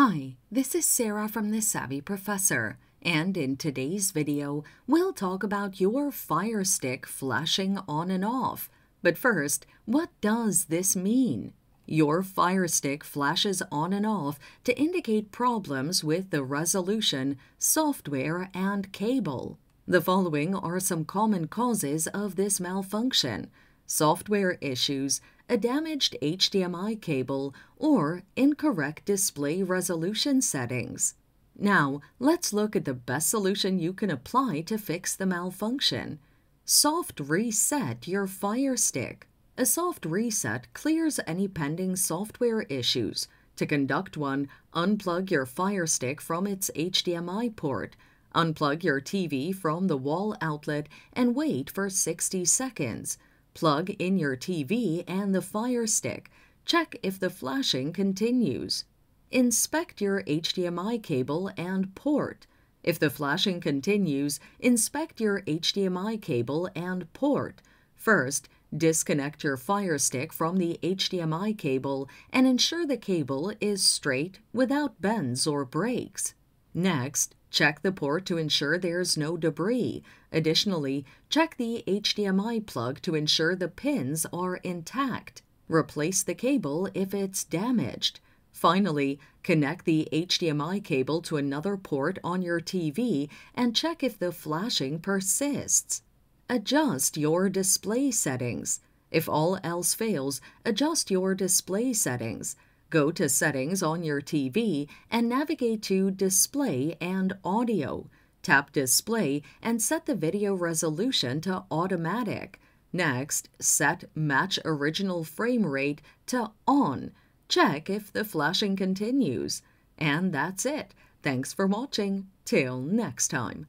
Hi, this is Sarah from The Savvy Professor, and in today's video, we'll talk about your Fire Stick flashing on and off. But first, what does this mean? Your Fire Stick flashes on and off to indicate problems with the resolution, software, and cable. The following are some common causes of this malfunction software issues, a damaged HDMI cable, or incorrect display resolution settings. Now, let's look at the best solution you can apply to fix the malfunction. Soft reset your Fire Stick. A soft reset clears any pending software issues. To conduct one, unplug your Fire Stick from its HDMI port. Unplug your TV from the wall outlet and wait for 60 seconds. Plug in your TV and the Fire Stick. Check if the flashing continues. Inspect your HDMI cable and port. If the flashing continues, inspect your HDMI cable and port. First, disconnect your Fire Stick from the HDMI cable and ensure the cable is straight without bends or breaks. Next, check the port to ensure there's no debris. Additionally, check the HDMI plug to ensure the pins are intact. Replace the cable if it's damaged. Finally, connect the HDMI cable to another port on your TV and check if the flashing persists. Adjust your display settings. If all else fails, adjust your display settings. Go to Settings on your TV and navigate to Display and Audio. Tap Display and set the video resolution to Automatic. Next, set Match Original Frame Rate to On. Check if the flashing continues. And that's it. Thanks for watching. Till next time.